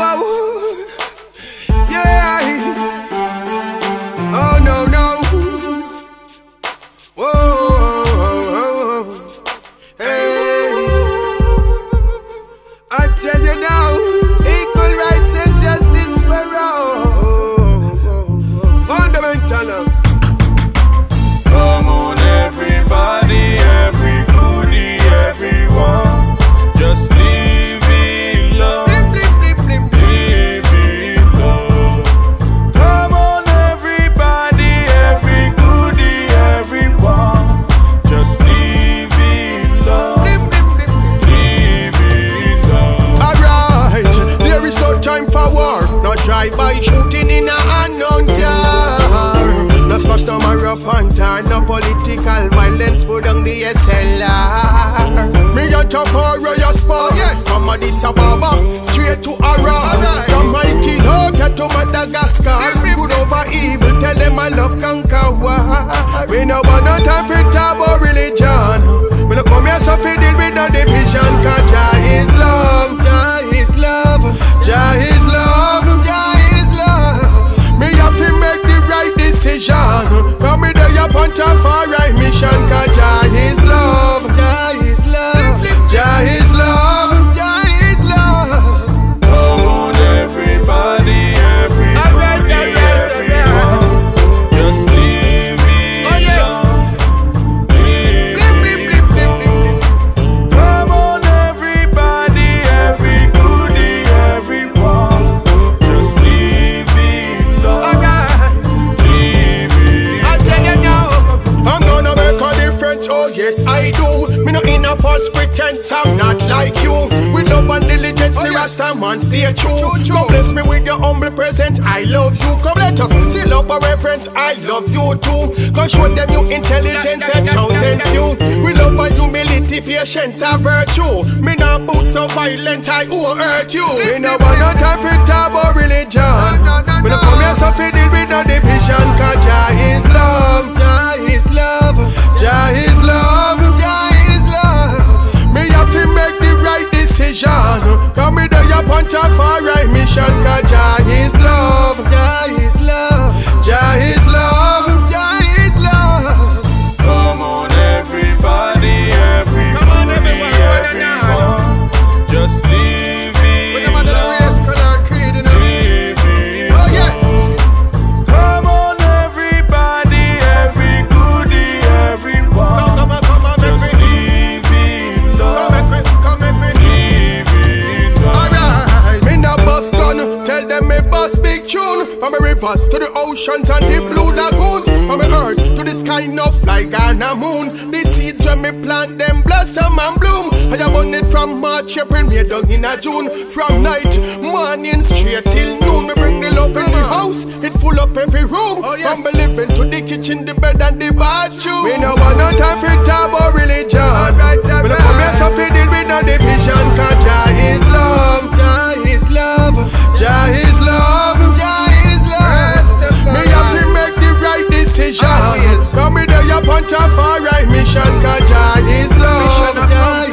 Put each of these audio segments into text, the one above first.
whoa. Rough. No political violence, put on the SLR. Me a tough for royal sport. Yes. From Addis Ababa, straight to Aram. From mighty Ethiopia to Madagascar. A. Oh yes, I do. Me no in a false pretense. I'm not like you. With love and diligence, the Rasta man stay true. Come bless me with your humble presence. I love you. Come let us see love for reference. I love you too. Come show them your intelligence, the chosen few. We love for humility, patience, and virtue. Me not boots no violence. I won't hurt you. Me no want no time for religion. From the rivers to the oceans and the blue lagoons. From the earth to the sky, no fly and a moon. The seeds when me plant them blossom and bloom. I have it from March, April, May down in a June. From night, morning straight till noon. Me bring the love in the house. It full up every room. Oh, from the living to the kitchen, the bed and the bathroom. Top for right mission. Cause Jah is love.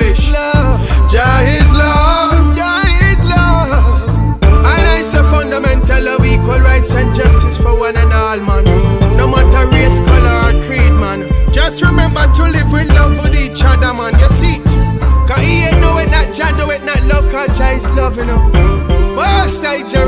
Is love. Jah is love. Jah is love. And I say fundamental of equal rights and justice for one and all, man. No matter race, color, or creed, man. Just remember to live with love with each other, man. You see it? Cause he ain't know it, not Jah, it, not love, cause Jah is love, you know. Jah Rastafari.